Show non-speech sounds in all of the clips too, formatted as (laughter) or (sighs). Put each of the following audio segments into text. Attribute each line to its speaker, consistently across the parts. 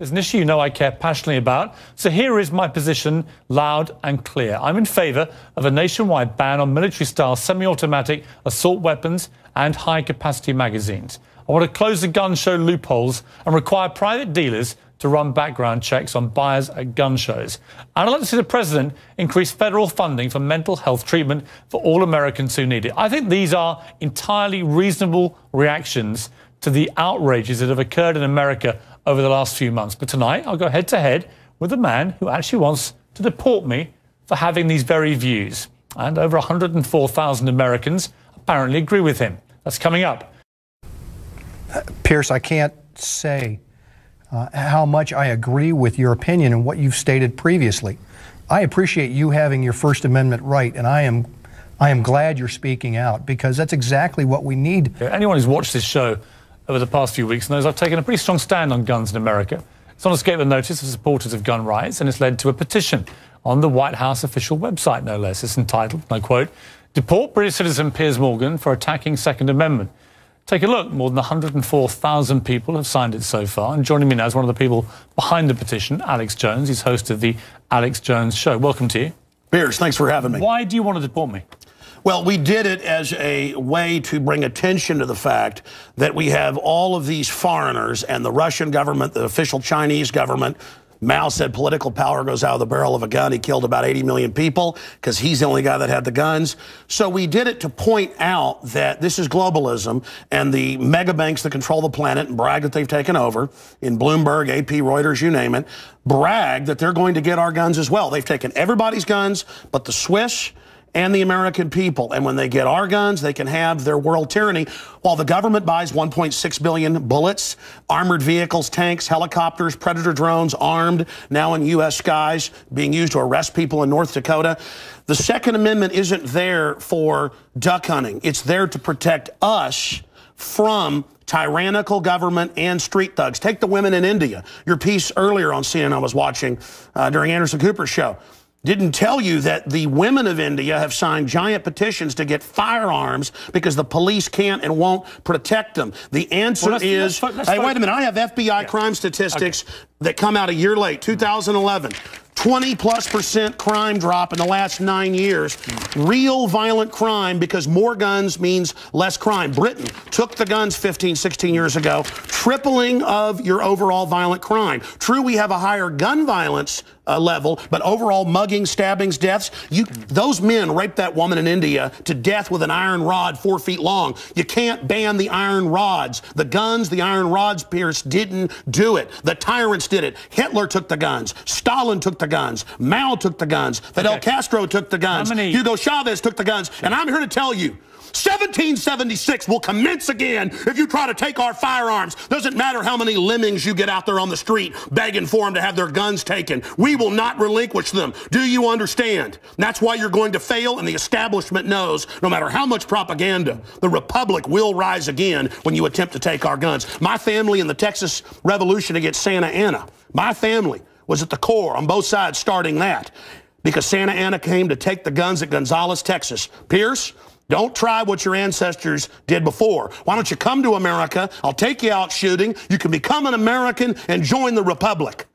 Speaker 1: There's an issue you know I care passionately about. So here is my position, loud and clear. I'm in favour of a nationwide ban on military style semi automatic assault weapons and high capacity magazines. I want to close the gun show loopholes and require private dealers to run background checks on buyers at gun shows. And I'd like to see the president increase federal funding for mental health treatment for all Americans who need it. I think these are entirely reasonable reactions to the outrages that have occurred in America over the last few months. But tonight, I'll go head to head with a man who actually wants to deport me for having these very views. And over 104,000 Americans apparently agree with him. That's coming up.
Speaker 2: Piers, I can't say uh, how much I agree with your opinion and what you've stated previously. I appreciate you having your First Amendment right, and I am, I am glad you're speaking out because that's exactly what we need.
Speaker 1: Anyone who's watched this show over the past few weeks knows I've taken a pretty strong stand on guns in America. It's not escaped the notice of supporters of gun rights, and it's led to a petition on the White House official website, no less. It's entitled, and I quote, Deport British citizen Piers Morgan for attacking Second Amendment. Take a look. More than 104,000 people have signed it so far. And joining me now is one of the people behind the petition, Alex Jones. He's host of the Alex Jones Show. Welcome to you.
Speaker 3: Piers, thanks for having me.
Speaker 1: Why do you want to deport me?
Speaker 3: Well, we did it as a way to bring attention to the fact that we have all of these foreigners and the Russian government, the official Chinese government, Mao said political power goes out of the barrel of a gun. He killed about 80 million people because he's the only guy that had the guns. So we did it to point out that this is globalism and the mega banks that control the planet and brag that they've taken over in Bloomberg, AP, Reuters, you name it, brag that they're going to get our guns as well. They've taken everybody's guns, but the Swiss, and the American people. And when they get our guns, they can have their world tyranny while the government buys 1.6 billion bullets, armored vehicles, tanks, helicopters, predator drones armed now in U.S. skies being used to arrest people in North Dakota. The Second Amendment isn't there for duck hunting. It's there to protect us from tyrannical government and street thugs. Take the women in India. Your piece earlier on CNN I was watching uh, during Anderson Cooper's show didn't tell you that the women of India have signed giant petitions to get firearms because the police can't and won't protect them. The answer well, let's, is, let's, let's, hey, wait a minute, I have FBI yeah. crime statistics okay. that come out a year late, 2011. 20 plus percent crime drop in the last nine years. Real violent crime because more guns means less crime. Britain took the guns 15, 16 years ago, tripling of your overall violent crime. True, we have a higher gun violence uh, level, but overall mugging, stabbings, deaths, you, those men raped that woman in India to death with an iron rod four feet long. You can't ban the iron rods. The guns, the iron rods, Piers, didn't do it. The tyrants did it. Hitler took the guns. Stalin took the guns. Mao took the guns. Fidel okay. Castro took the guns. Hugo Chavez took the guns. And I'm here to tell you, 1776 will commence again if you try to take our firearms. Doesn't matter how many lemmings you get out there on the street begging for them to have their guns taken. We will not relinquish them. Do you understand? That's why you're going to fail, and the establishment knows no matter how much propaganda, the Republic will rise again when you attempt to take our guns. My family in the Texas Revolution against Santa Anna, my family was at the core on both sides starting that because Santa Anna came to take the guns at Gonzales, Texas. Piers, don't try what your ancestors did before. Why don't you come to America? I'll take you out shooting. You can become an American and join the Republic.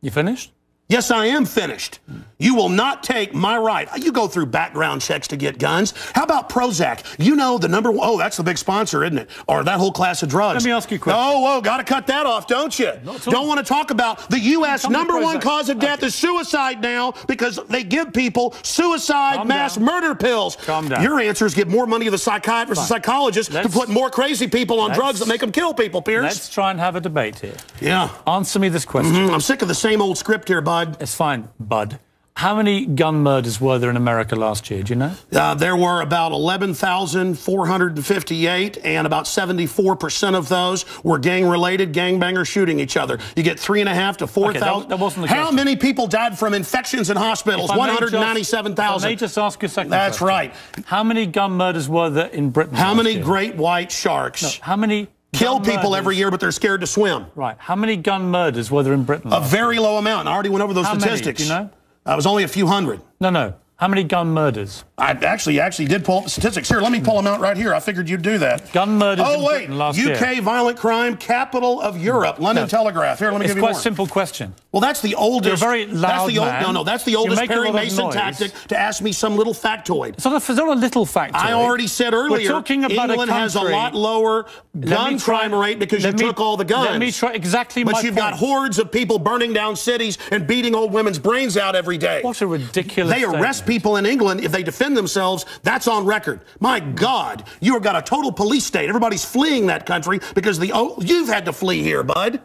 Speaker 1: You finished?
Speaker 3: Yes, I am finished. You will not take my right. You go through background checks to get guns. How about Prozac? You know the number one, oh, that's the big sponsor, isn't it? Or that whole class of drugs.
Speaker 1: Let me ask you a question.
Speaker 3: Oh, oh, got to cut that off, don't you? Don't want to talk about the U.S. number one cause of death okay. is suicide now because they give people suicide Calm mass down. murder pills.
Speaker 1: Calm down.
Speaker 3: Your answer is give more money to the psychiatrists and psychologists let's, to put more crazy people on drugs that make them kill people, Piers.
Speaker 1: Let's try and have a debate here.
Speaker 3: Yeah.
Speaker 1: Answer me this question. Mm
Speaker 3: -hmm. I'm sick of the same old script here, bud.
Speaker 1: It's fine. Bud. How many gun murders were there in America last year? Do you know?
Speaker 3: Uh, there were about 11,458, and about 74% of those were gang related, gangbangers shooting each other. You get three and a half to 4,000. Okay, How question. many people died from infections in hospitals? 197,000.
Speaker 1: Let me just ask you a second.
Speaker 3: That's question. right.
Speaker 1: How many gun murders were there in Britain?
Speaker 3: How many
Speaker 1: year?
Speaker 3: great white sharks?
Speaker 1: No, how many
Speaker 3: kill people murders. every year, but they're scared to swim.
Speaker 1: Right. How many gun murders were there in Britain?
Speaker 3: A very year? low amount. I already went over those
Speaker 1: How
Speaker 3: statistics.
Speaker 1: Many? Do you know?
Speaker 3: Uh, it was only a few hundred.
Speaker 1: No, no. How many gun murders?
Speaker 3: I actually actually did pull up the statistics. Here, let me pull them out right here. I figured you'd do that.
Speaker 1: Gun murders
Speaker 3: Oh
Speaker 1: in
Speaker 3: wait, UK
Speaker 1: year.
Speaker 3: violent crime capital of Europe. London
Speaker 1: No.
Speaker 3: Telegraph. Here, let me
Speaker 1: It's
Speaker 3: give you
Speaker 1: quite
Speaker 3: more.
Speaker 1: a simple question.
Speaker 3: Well, that's the oldest.
Speaker 1: You're very
Speaker 3: that's
Speaker 1: loud
Speaker 3: the old. No, no, that's the oldest Perry Mason tactic to ask me some little factoid.
Speaker 1: It's not a, it's not a little factor.
Speaker 3: I already said earlier.
Speaker 1: We're talking about a country.
Speaker 3: England
Speaker 1: a
Speaker 3: has a lot lower gun
Speaker 1: try-
Speaker 3: crime rate because you
Speaker 1: me-
Speaker 3: took all the guns.
Speaker 1: Let me try exactly
Speaker 3: But you've got hordes of people burning down cities and beating old women's brains out every day.
Speaker 1: What a ridiculous
Speaker 3: They arrest. People in England if they defend themselves. That's on record. My God, you have got a total police state. Everybody's fleeing that country because the oh, you've had to flee here, bud.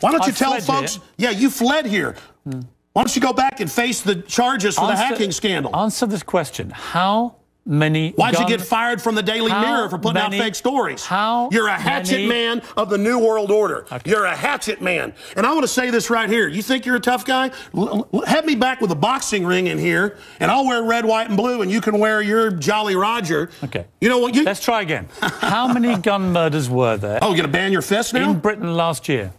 Speaker 3: Why don't you
Speaker 1: I
Speaker 3: tell folks?
Speaker 1: here.
Speaker 3: Yeah, you fled here. Why don't you go back and face the charges for the hacking scandal?
Speaker 1: Answer this question. How many
Speaker 3: Why'd you get fired from the Daily Mirror for putting
Speaker 1: many-
Speaker 3: out fake stories?
Speaker 1: how
Speaker 3: You're a hatchet
Speaker 1: many-
Speaker 3: man of the New World Order. You're a hatchet man. And I want to say this right here. You think you're a tough guy? L- have me back with a boxing ring in here, and I'll wear red, white, and blue, and you can wear your Jolly Roger.
Speaker 1: Okay.
Speaker 3: You know what? You,
Speaker 1: Let's try again. (laughs) How many gun murders were there
Speaker 3: oh, you're going to ban your fist now?
Speaker 1: in Britain last year?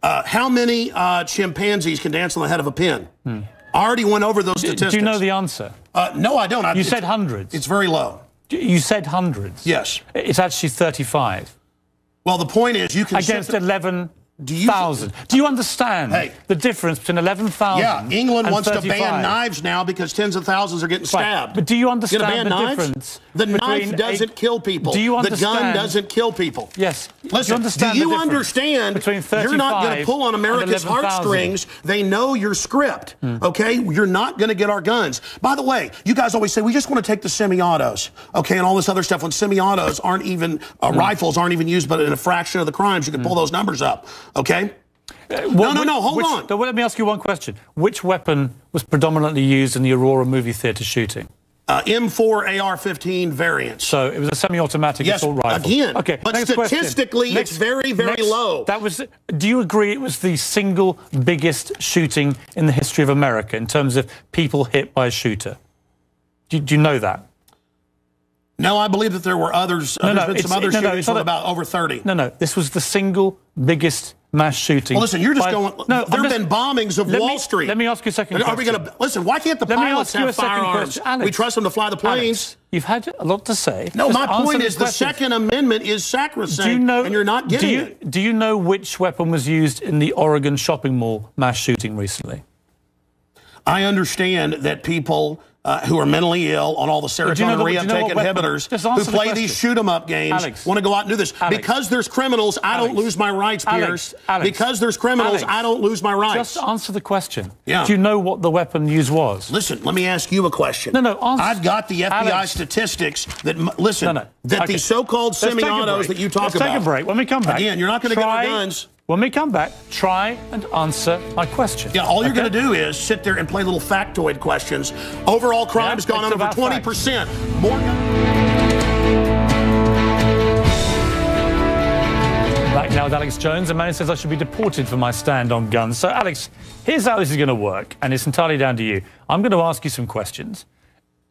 Speaker 3: Uh, how many uh, chimpanzees can dance on the head of a pin? I already went over those
Speaker 1: do,
Speaker 3: statistics.
Speaker 1: Do you know the answer?
Speaker 3: Uh, no, I don't. I,
Speaker 1: you said hundreds.
Speaker 3: It's very low.
Speaker 1: You said hundreds.
Speaker 3: Yes.
Speaker 1: It's actually 35.
Speaker 3: Well, the point is you can
Speaker 1: against
Speaker 3: 11
Speaker 1: do you thousand? Do you understand
Speaker 3: hey,
Speaker 1: the difference between eleven thousand?
Speaker 3: Yeah, England wants
Speaker 1: 35.
Speaker 3: to ban knives now because tens of thousands are getting stabbed. Right.
Speaker 1: But do you understand the
Speaker 3: knives?
Speaker 1: difference?
Speaker 3: The knife
Speaker 1: doesn't a,
Speaker 3: kill people.
Speaker 1: Do you understand?
Speaker 3: The gun doesn't kill people.
Speaker 1: Yes. Listen. Do you understand?
Speaker 3: Do you understand
Speaker 1: between
Speaker 3: you're not going to pull on America's
Speaker 1: 11,
Speaker 3: heartstrings. They know your script.
Speaker 1: Hmm.
Speaker 3: Okay. You're not going to get our guns. By the way, you guys always say we just want to take the semi-autos. Okay, and all this other stuff. When semi-autos aren't even uh,
Speaker 1: hmm.
Speaker 3: rifles aren't even used, but in a fraction of the crimes, you can pull hmm. those numbers up okay?
Speaker 1: What-
Speaker 3: no, no, hold
Speaker 1: which-
Speaker 3: on.
Speaker 1: no, well, let me ask you one question. Which weapon was predominantly used in the Aurora movie theatre shooting?
Speaker 3: Uh, M4 AR-15 variant.
Speaker 1: So it was a semi-automatic
Speaker 3: Yes,
Speaker 1: assault rifle.
Speaker 3: again,
Speaker 1: Okay,
Speaker 3: but
Speaker 1: next
Speaker 3: statistically, it's very, very
Speaker 1: next-
Speaker 3: low.
Speaker 1: That was. Do you agree it was the single biggest shooting in the history of America in terms of people hit by a shooter? Do, do you know that?
Speaker 3: No, I believe that there were others. Uh,
Speaker 1: No,
Speaker 3: there's
Speaker 1: no,
Speaker 3: been some other
Speaker 1: no, no,
Speaker 3: shootings
Speaker 1: a-
Speaker 3: about over 30.
Speaker 1: No, no. This was the single biggest mass shooting.
Speaker 3: Well, listen, you're just
Speaker 1: by-
Speaker 3: going.
Speaker 1: No,
Speaker 3: there have been bombings of Wall
Speaker 1: me-
Speaker 3: Street.
Speaker 1: Let me ask you a second
Speaker 3: Are we going to listen? Why can't the
Speaker 1: Let
Speaker 3: pilots have firearms?
Speaker 1: Alex,
Speaker 3: we trust them to fly the planes.
Speaker 1: Alex, you've had a lot to say.
Speaker 3: No,
Speaker 1: Just
Speaker 3: my point is the. Second Amendment is sacrosanct,
Speaker 1: Do you know?
Speaker 3: and you're not getting
Speaker 1: do you,
Speaker 3: it.
Speaker 1: Do you know which weapon was used in the Oregon shopping mall mass shooting recently?
Speaker 3: I understand that people uh, who are mentally ill on all the
Speaker 1: you know
Speaker 3: serotonin
Speaker 1: the- you know
Speaker 3: reuptake
Speaker 1: what weapon-
Speaker 3: inhibitors who
Speaker 1: answer the
Speaker 3: play these shoot 'em up games
Speaker 1: Alex.
Speaker 3: want to go out and do this
Speaker 1: Alex.
Speaker 3: because there's criminals. I don't lose my rights, Piers.
Speaker 1: Alex.
Speaker 3: Because there's criminals,
Speaker 1: Alex.
Speaker 3: I don't lose my rights.
Speaker 1: Just answer the question.
Speaker 3: Yeah.
Speaker 1: Do you know what the weapon used was?
Speaker 3: Listen, let me ask you a question.
Speaker 1: No, no, answer-
Speaker 3: I've got the FBI
Speaker 1: Alex.
Speaker 3: statistics that listen
Speaker 1: No, no.
Speaker 3: that
Speaker 1: Okay.
Speaker 3: these so-called
Speaker 1: Let's take a
Speaker 3: semi-autos that you talk
Speaker 1: Let's
Speaker 3: about.
Speaker 1: take a break. When we come back,
Speaker 3: Again, you're not gonna get our guns.
Speaker 1: When we come back, try and answer my question.
Speaker 3: Yeah, all you're
Speaker 1: Okay?
Speaker 3: going to do is sit there and play little factoid questions. Overall crime
Speaker 1: Yeah,
Speaker 3: gone up over 20%. More
Speaker 1: Back now with Alex Jones. A man says I should be deported for my stand on guns. So, Alex, here's how this is going to work, and it's entirely down to you. I'm going to ask you some questions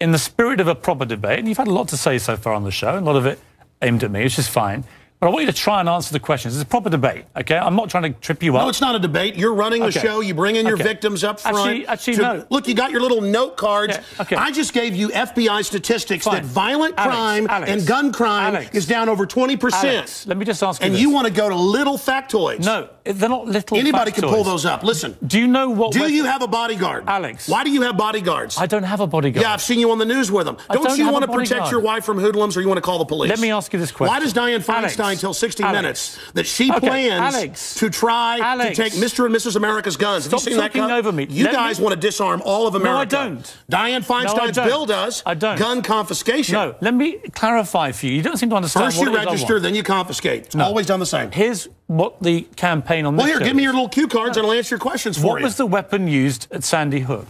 Speaker 1: in the spirit of a proper debate, and you've had a lot to say so far on the show, and a lot of it aimed at me, which is fine. But I want you to try and answer the questions. It's a proper debate, okay? I'm not trying to trip you up.
Speaker 3: No, it's not a debate. You're running the
Speaker 1: Okay.
Speaker 3: show. You bring in your
Speaker 1: Okay.
Speaker 3: victims up front.
Speaker 1: Actually- actually,
Speaker 3: to-
Speaker 1: no.
Speaker 3: Look, you got your little note cards.
Speaker 1: Yeah, okay.
Speaker 3: I just gave you FBI statistics
Speaker 1: Fine.
Speaker 3: that violent
Speaker 1: Alex,
Speaker 3: crime
Speaker 1: Alex,
Speaker 3: and gun crime
Speaker 1: Alex.
Speaker 3: is down over 20%.
Speaker 1: Alex, let me just ask you
Speaker 3: and
Speaker 1: this.
Speaker 3: you want to go to little factoids.
Speaker 1: No, they're not little
Speaker 3: Anybody can pull those up. Listen.
Speaker 1: Do you know what...
Speaker 3: Do you have a bodyguard?
Speaker 1: Alex.
Speaker 3: Why do you have bodyguards?
Speaker 1: I don't have a bodyguard.
Speaker 3: Yeah, I've seen you on the news with them. Don't,
Speaker 1: don't
Speaker 3: you want to protect your wife from hoodlums or you want to call the police?
Speaker 1: Let me ask you this question.
Speaker 3: Why does Dianne
Speaker 1: Alex.
Speaker 3: Feinstein tell 60
Speaker 1: Alex.
Speaker 3: Minutes that she
Speaker 1: Okay,
Speaker 3: plans
Speaker 1: Alex.
Speaker 3: to try
Speaker 1: Alex.
Speaker 3: to take Mr. and Mrs. America's guns?
Speaker 1: Stop
Speaker 3: Have you seen that?
Speaker 1: over me.
Speaker 3: You
Speaker 1: Let
Speaker 3: guys
Speaker 1: me-
Speaker 3: want to disarm all of America.
Speaker 1: I don't.
Speaker 3: Dianne Feinstein's
Speaker 1: don't.
Speaker 3: bill does.
Speaker 1: I don't.
Speaker 3: Gun confiscation.
Speaker 1: No, let me clarify for you. You don't seem to understand
Speaker 3: First
Speaker 1: what
Speaker 3: you
Speaker 1: it is I
Speaker 3: register, then you confiscate. It's always done the same.
Speaker 1: Here's what the campaign on this.
Speaker 3: Well,
Speaker 1: here,
Speaker 3: give me your little cue cards and I'll answer your questions for
Speaker 1: What
Speaker 3: you.
Speaker 1: What was the weapon used at Sandy Hook?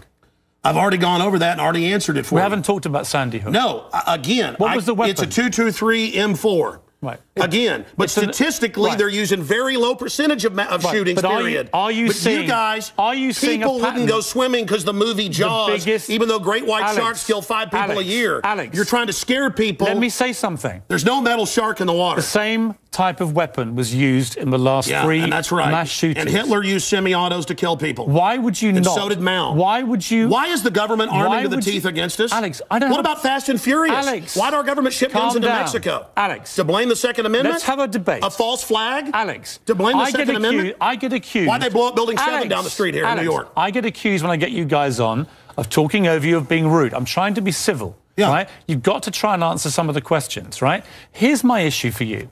Speaker 3: I've already gone over that and already answered it for
Speaker 1: We
Speaker 3: you.
Speaker 1: We haven't talked about Sandy Hook.
Speaker 3: No, again,
Speaker 1: What was the weapon?
Speaker 3: It's a 223 M4.
Speaker 1: Right.
Speaker 3: Again, but
Speaker 1: It's an-
Speaker 3: statistically,
Speaker 1: right.
Speaker 3: they're using very low percentage of, of
Speaker 1: Right,
Speaker 3: shootings.
Speaker 1: but are you-
Speaker 3: period.
Speaker 1: are you
Speaker 3: but
Speaker 1: seeing-
Speaker 3: you guys?
Speaker 1: are you seeing a
Speaker 3: people wouldn't go swimming because the movie Jaws,
Speaker 1: biggest-
Speaker 3: even though great white
Speaker 1: Alex,
Speaker 3: sharks kill five people
Speaker 1: Alex,
Speaker 3: a year.
Speaker 1: Alex.
Speaker 3: you're trying to scare people.
Speaker 1: Let me say something.
Speaker 3: There's no metal shark in the water.
Speaker 1: The same type of weapon was used in the last
Speaker 3: Yeah,
Speaker 1: three
Speaker 3: and that's right.
Speaker 1: mass shootings.
Speaker 3: And Hitler used semi-autos to kill people.
Speaker 1: Why would you
Speaker 3: and
Speaker 1: not?
Speaker 3: so did Mao.
Speaker 1: Why would you?
Speaker 3: Why is the government arming to the teeth
Speaker 1: you-
Speaker 3: against us?
Speaker 1: Alex, I don't
Speaker 3: know.
Speaker 1: What
Speaker 3: about Fast and Furious?
Speaker 1: Alex,
Speaker 3: Why do our government ship guns into
Speaker 1: down.
Speaker 3: Mexico?
Speaker 1: Alex.
Speaker 3: To blame the Second Amendment?
Speaker 1: Let's have a debate.
Speaker 3: A false flag?
Speaker 1: Alex,
Speaker 3: To blame the
Speaker 1: I
Speaker 3: Second Amendment?
Speaker 1: I get accused.
Speaker 3: Why'd they blow up Building 7 down the street here in New York?
Speaker 1: I get accused when I get you guys on of talking over you, of being rude. I'm trying to be civil.
Speaker 3: Yeah.
Speaker 1: Right? You've got to try and answer some of the questions, right? Here's my issue for you.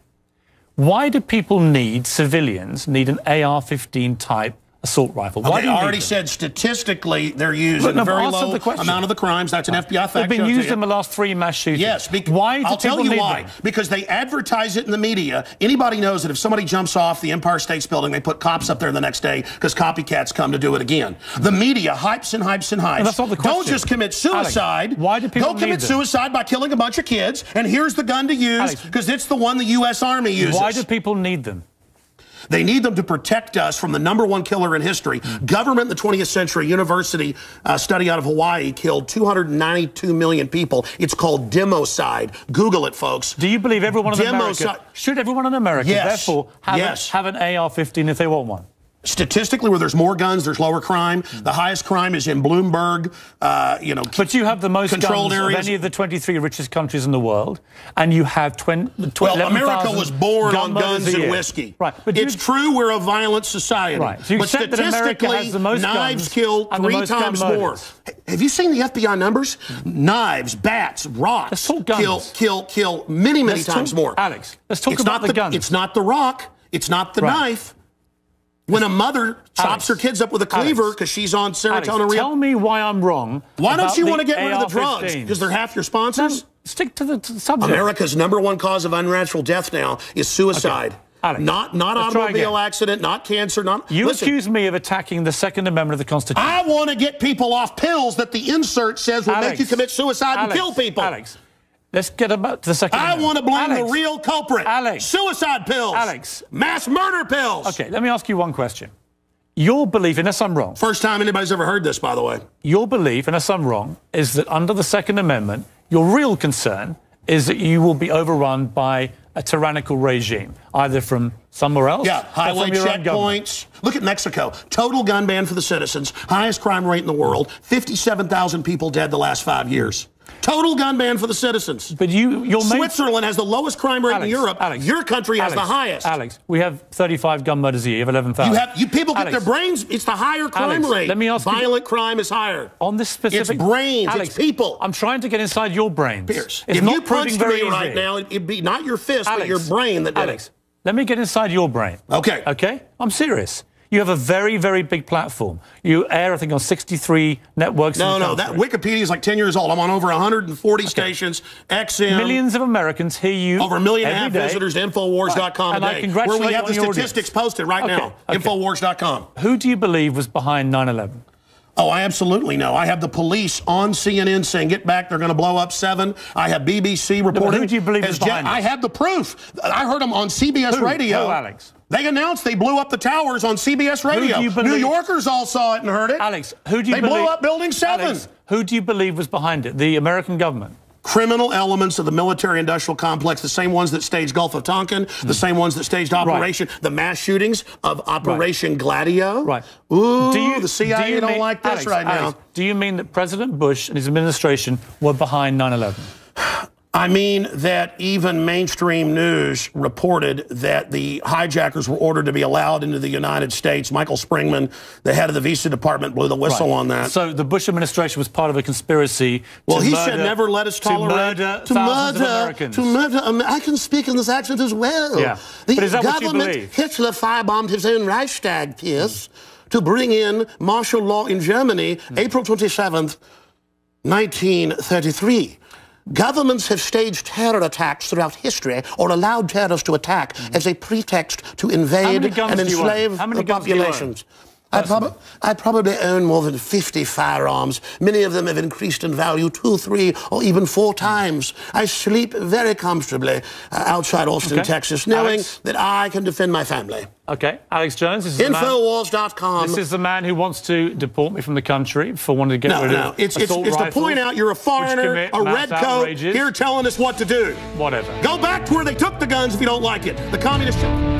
Speaker 1: Why do people need, civilians, need an AR 15 type assault rifle? Why
Speaker 3: Okay,
Speaker 1: do you
Speaker 3: I already said statistically they're used
Speaker 1: Look,
Speaker 3: in a very
Speaker 1: answer
Speaker 3: low
Speaker 1: the question.
Speaker 3: amount of the crimes. That's an FBI fact.
Speaker 1: They've been used in the last three mass shootings.
Speaker 3: Yes, because
Speaker 1: why do
Speaker 3: I'll tell you why.
Speaker 1: them?
Speaker 3: Because they advertise it in the media. Anybody knows that if somebody jumps off the Empire State's Building, they put cops up there the next day because copycats come to do it again. The media hypes and hypes and hypes.
Speaker 1: that's not the
Speaker 3: Don't just commit suicide.
Speaker 1: Alex, why do people
Speaker 3: They'll commit
Speaker 1: need them?
Speaker 3: suicide by killing a bunch of kids, and here's the gun to use because it's the one the U.S. Army uses.
Speaker 1: Why do people need them?
Speaker 3: They need them to protect us from the number one killer in history. Government in the 20th century, university uh, study out of Hawaii killed 292 million people. It's called democide. Google it, folks.
Speaker 1: Do you believe everyone in
Speaker 3: Demo
Speaker 1: America should everyone in America
Speaker 3: Yes.
Speaker 1: therefore have,
Speaker 3: Yes.
Speaker 1: a, have an AR-15 if they want one?
Speaker 3: Statistically, where there's more guns, there's lower crime. The highest crime is in Bloomberg. Uh, you know,
Speaker 1: But you have the most
Speaker 3: Controlled
Speaker 1: guns
Speaker 3: areas.
Speaker 1: of any of the 23 richest countries in the world, and you have 20. tw-
Speaker 3: well, America was born
Speaker 1: gun
Speaker 3: on guns and whiskey.
Speaker 1: Right, but
Speaker 3: it's
Speaker 1: you,
Speaker 3: true we're a violent society.
Speaker 1: Right, so you
Speaker 3: but statistically,
Speaker 1: has the most
Speaker 3: knives kill three
Speaker 1: most
Speaker 3: times more. Have you seen the FBI numbers? Knives, bats, rocks kill kill kill many many
Speaker 1: Let's
Speaker 3: times
Speaker 1: talk-
Speaker 3: more.
Speaker 1: Alex, let's talk
Speaker 3: it's
Speaker 1: about
Speaker 3: not
Speaker 1: the
Speaker 3: the
Speaker 1: guns.
Speaker 3: It's not the rock. It's not the
Speaker 1: Right.
Speaker 3: knife. When a mother chops
Speaker 1: Alex,
Speaker 3: her kids up with a cleaver because she's on
Speaker 1: Alex,
Speaker 3: serotonin. re-
Speaker 1: tell me why I'm wrong.
Speaker 3: Why don't you want to get rid of the drugs? Because they're half your
Speaker 1: No,
Speaker 3: sponsors.
Speaker 1: stick to the, to the subject.
Speaker 3: America's number one cause of unnatural death now is suicide.
Speaker 1: Okay. Alex,
Speaker 3: not not automobile accident, not cancer, not.
Speaker 1: You
Speaker 3: listen,
Speaker 1: accuse me of attacking the Second Amendment of the Constitution.
Speaker 3: I want to get people off pills that the insert says will
Speaker 1: Alex,
Speaker 3: make you commit suicide
Speaker 1: Alex,
Speaker 3: and kill people.
Speaker 1: Alex, let's get about to the Second
Speaker 3: I want to blame
Speaker 1: Alex,
Speaker 3: the real culprit.
Speaker 1: Alex.
Speaker 3: Suicide pills.
Speaker 1: Alex.
Speaker 3: Mass murder pills.
Speaker 1: Okay, let me ask you one question. Your belief, unless I'm wrong,
Speaker 3: First time anybody's ever heard this, by the way.
Speaker 1: your belief, unless I'm wrong, is that under the Second Amendment, your real concern is that you will be overrun by a tyrannical regime, either from somewhere else
Speaker 3: Yeah, highway
Speaker 1: from your own government.
Speaker 3: checkpoints. Look at Mexico. Total gun ban for the citizens. Highest crime rate in the world. 57,000 people dead the last five years. Total gun ban for the citizens.
Speaker 1: But you, your main...
Speaker 3: Switzerland has the lowest crime rate
Speaker 1: Alex,
Speaker 3: in Europe.
Speaker 1: Alex,
Speaker 3: Your country has the highest.
Speaker 1: Alex, we have 35 gun murders a year. You have 11,000.
Speaker 3: You have you people get
Speaker 1: Alex,
Speaker 3: their brains. It's the higher crime
Speaker 1: Alex,
Speaker 3: rate.
Speaker 1: let me ask you-
Speaker 3: Violent crime is higher.
Speaker 1: on this specific...
Speaker 3: It's brains.
Speaker 1: Alex,
Speaker 3: it's people.
Speaker 1: I'm trying to get inside your brains.
Speaker 3: Piers,
Speaker 1: It's
Speaker 3: if
Speaker 1: not
Speaker 3: you punched me right
Speaker 1: easy.
Speaker 3: now, it'd be not your fist,
Speaker 1: Alex,
Speaker 3: but your brain that did
Speaker 1: Alex,
Speaker 3: it.
Speaker 1: let me get inside your brain.
Speaker 3: Okay.
Speaker 1: Okay? I'm serious. You have a very, very big platform. You air, I think, on 63 networks.
Speaker 3: No, no, that. Wikipedia is like 10 years old. I'm on over 140 stations. XM.
Speaker 1: Millions of Americans hear you.
Speaker 3: Over a million and a half
Speaker 1: every day.
Speaker 3: visitors to Infowars.com
Speaker 1: Right. And I
Speaker 3: today.
Speaker 1: congratulate
Speaker 3: where we have the statistics
Speaker 1: audience.
Speaker 3: posted right
Speaker 1: Okay,
Speaker 3: now.
Speaker 1: okay.
Speaker 3: Infowars.com.
Speaker 1: Who do you believe was behind 9 11?
Speaker 3: Oh, I absolutely know. I have the police on CNN saying, get back, they're going to blow up seven. I have BBC reporting.
Speaker 1: who do you believe is behind
Speaker 3: I have the proof. I heard them on CBS
Speaker 1: Who?
Speaker 3: radio.
Speaker 1: Who, Alex?
Speaker 3: They announced they blew up the towers on CBS radio.
Speaker 1: do you believe-
Speaker 3: New Yorkers all saw it and heard it.
Speaker 1: Alex, who do you believe?
Speaker 3: they
Speaker 1: believe?
Speaker 3: blew up Building 7.
Speaker 1: Alex, who do you believe was behind it? The American government?
Speaker 3: Criminal elements of the military industrial complex, the same ones that staged Gulf of Tonkin, the mm. same ones that staged Operation, the mass shootings of Operation Gladio.
Speaker 1: Right.
Speaker 3: Ooh,
Speaker 1: Do you-
Speaker 3: the CIA
Speaker 1: do you
Speaker 3: don't
Speaker 1: mean-
Speaker 3: like this
Speaker 1: Alex,
Speaker 3: right
Speaker 1: Alex,
Speaker 3: now.
Speaker 1: Do you mean that President Bush and his administration were behind 9 11? (sighs) (sighs) (sighs)
Speaker 3: I mean that even mainstream news reported that the hijackers were ordered to be allowed into the United States. Michael Springman, the head of the visa department, blew the whistle on that.
Speaker 1: So the Bush administration was part of a conspiracy.
Speaker 3: Well,
Speaker 1: to
Speaker 3: he
Speaker 1: murder,
Speaker 3: said never let us tolerate
Speaker 1: to murder thousands of Americans.
Speaker 3: to murder. I can speak in this accent as well.
Speaker 1: Yeah.
Speaker 3: The
Speaker 1: But is that what you
Speaker 3: government,
Speaker 1: believe?
Speaker 3: Hitler firebombed his own Reichstag, Piers, to bring in martial law in Germany,
Speaker 1: Hmm.
Speaker 3: April 27th, 1933. Governments have staged terror attacks throughout history or allowed terrorists to attack as a pretext to invade
Speaker 1: Hmm.
Speaker 3: and
Speaker 1: do you own?
Speaker 3: enslave
Speaker 1: How many
Speaker 3: the
Speaker 1: guns do you own?
Speaker 3: populations. I, prob- I, probably own more than 50 firearms. Many of them have increased in value two, three, or even four times. I sleep very comfortably uh, outside Austin,
Speaker 1: okay.
Speaker 3: Texas, knowing
Speaker 1: Alex?
Speaker 3: that I can defend my family.
Speaker 1: Okay, Alex Jones. This is
Speaker 3: Infowars.com.
Speaker 1: This is the man who wants to deport me from the country for wanting to get
Speaker 3: no,
Speaker 1: rid
Speaker 3: no.
Speaker 1: of
Speaker 3: It's, it's, it's to point out you're a foreigner, a
Speaker 1: mass
Speaker 3: red coat, here telling us what to do.
Speaker 1: Whatever.
Speaker 3: Go back to where they took the guns if you don't like it. The communist.